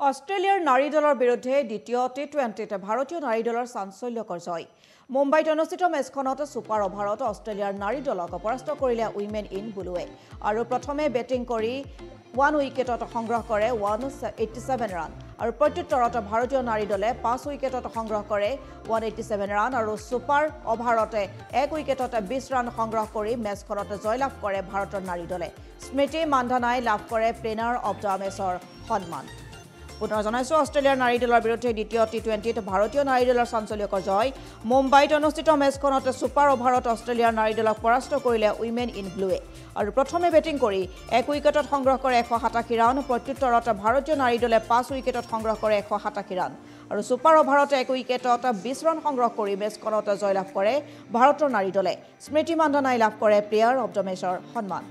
অষ্ট্ৰেলিয়াৰ নাৰী দলৰ বিৰুদ্ধে দ্বিতীয় টি টুৱেণ্টিত ভাৰতীয় নাৰী দলৰ চাঞ্চল্যকৰ জয়। মুম্বাইত অনুষ্ঠিত মেচখনত ছুপাৰ অভাৰত অষ্ট্ৰেলিয়াৰ নাৰী দলক পৰাস্ত কৰিলে উইমেন ইন বুলুৱে। আৰু প্ৰথমে বেটিং কৰি ওৱান উইকেটত সংগ্ৰহ কৰে ওৱান এইট্টি ছেভেন ৰান। আৰু প্ৰত্যুত্তৰত ভাৰতীয় নাৰী দলে পাঁচ উইকেটত সংগ্ৰহ কৰে ওৱান এইট্টি ছেভেন ৰান আৰু ছুপাৰ অভাৰতে এক উইকেটত বিছ ৰান সংগ্ৰহ কৰি মেচখনত জয়লাভ কৰে ভাৰতৰ নাৰী দলে। স্মৃতি মান্ধানাই লাভ কৰে প্লেনাৰ অৱ দ্য মেচৰ সন্মান। পুনৰ জনাইছোঁ অষ্ট্ৰেলিয়াৰ নাৰী দলৰ বিৰুদ্ধে দ্বিতীয় টি টুৱেণ্টিত ভাৰতীয় নাৰী দলৰ চাঞ্চল্যকৰ জয়। মুম্বাইত অনুষ্ঠিত মেচখনত ছুপাৰ অভাৰত অষ্ট্ৰেলিয়াৰ নাৰী দলক পৰাস্ত কৰিলে উইমেন ইন ব্লুৱে। আৰু প্ৰথমে বেটিং কৰি এক উইকেটত সংগ্ৰহ কৰে এশ সাতাশী ৰান প্ৰত্যুত্তৰত ভাৰতীয় নাৰী দলে পাঁচ উইকেটত সংগ্ৰহ কৰে এশ সাতাশী ৰান আৰু ছুপাৰ অভাৰত এক উইকেটত বিছ ৰান সংগ্ৰহ কৰি মেচখনত জয়লাভ কৰে ভাৰতৰ নাৰী দলে। স্মৃতি মান্ধানাই লাভ কৰে প্লেয়াৰ অৱ দ্য মেচৰ সন্মান।